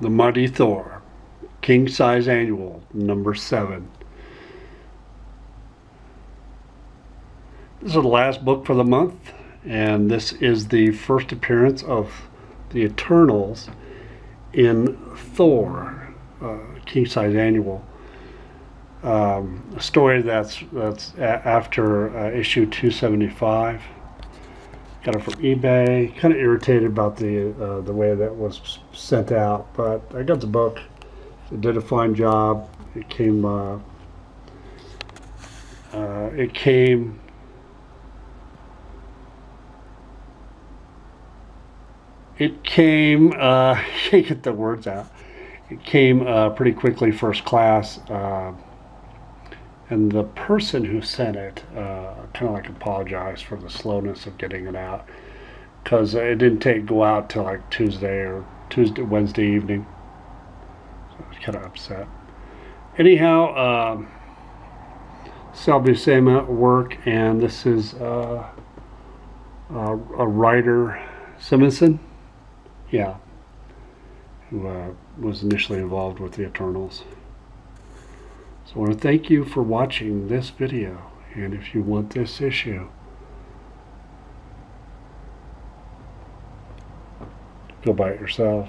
The Mighty Thor, King Size Annual, number seven. This is the last book for the month, and this is the first appearance of the Eternals in Thor, uh, King Size Annual. Um, a story that's that's after uh, issue 275. Got it from eBay. Kind of irritated about the uh, the way that was sent out, but I got the book. It did a fine job. It came. Uh, uh, it came. It came. Uh, can't get the words out. It came uh, pretty quickly, first class. And the person who sent it uh, kind of like apologized for the slowness of getting it out because it didn't take go out till like Tuesday or Tuesday Wednesday evening. So I was kind of upset. Anyhow, um, Selby Buscema at work, and this is uh, uh, a writer, Simonson, yeah, who uh, was initially involved with the Eternals. So I want to thank you for watching this video. And if you want this issue, go buy it yourself.